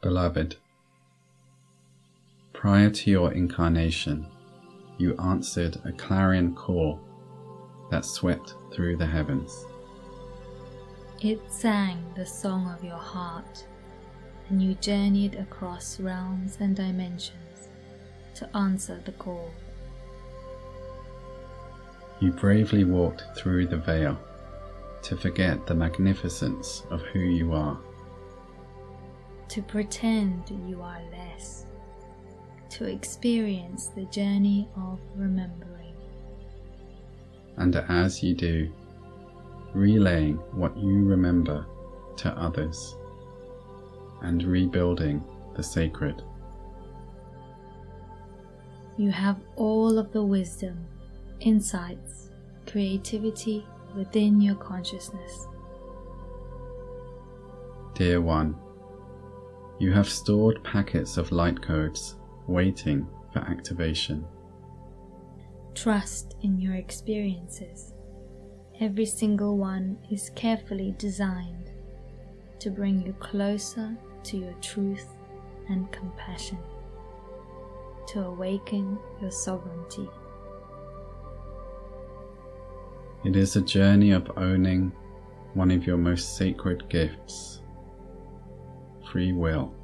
Beloved, prior to your incarnation, you answered a clarion call that swept through the heavens. It sang the song of your heart, and you journeyed across realms and dimensions to answer the call. You bravely walked through the veil to forget the magnificence of who you are. To pretend you are less. To experience the journey of remembering. And as you do, relaying what you remember to others and rebuilding the sacred. You have all of the wisdom, insights, creativity within your consciousness. Dear one, you have stored packets of light codes waiting for activation. Trust in your experiences. Every single one is carefully designed to bring you closer to your truth and compassion, to awaken your sovereignty. It is a journey of owning one of your most sacred gifts free will.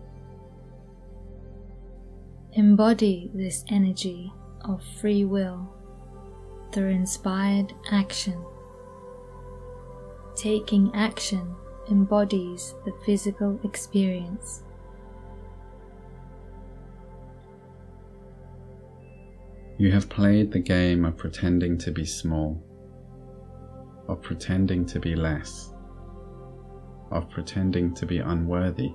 Embody this energy of free will through inspired action. Taking action embodies the physical experience. You have played the game of pretending to be small, of pretending to be less, of pretending to be unworthy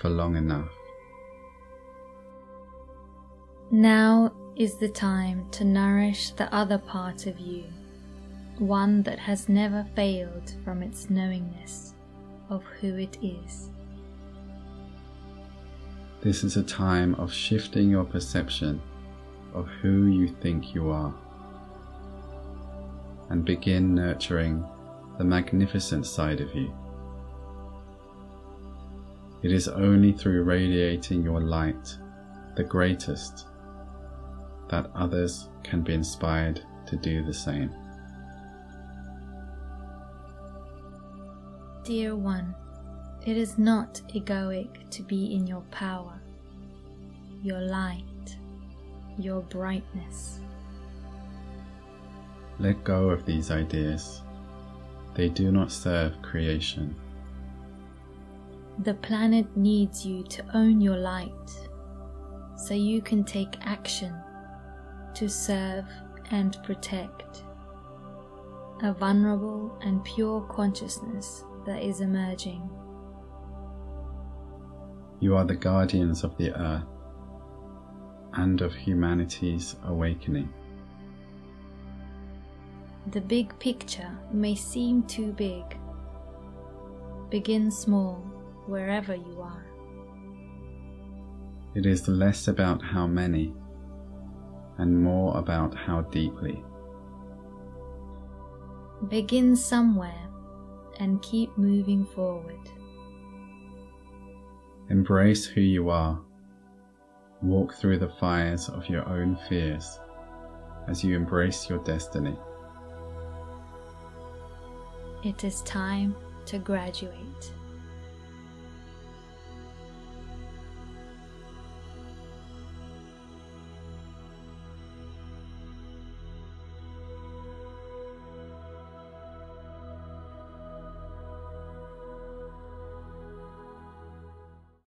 for long enough. Now is the time to nourish the other part of you, one that has never failed from its knowingness of who it is. This is a time of shifting your perception of who you think you are and begin nurturing the magnificent side of you. It is only through radiating your light, the greatest, that others can be inspired to do the same. Dear one, it is not egoic to be in your power, your light, your brightness. Let go of these ideas. They do not serve creation. The planet needs you to own your light so you can take action to serve and protect. A vulnerable and pure consciousness that is emerging. You are the guardians of the earth and of humanity's awakening. The big picture may seem too big. Begin small wherever you are. It is less about how many and more about how deeply. Begin somewhere and keep moving forward. Embrace who you are. Walk through the fires of your own fears as you embrace your destiny. It is time to graduate.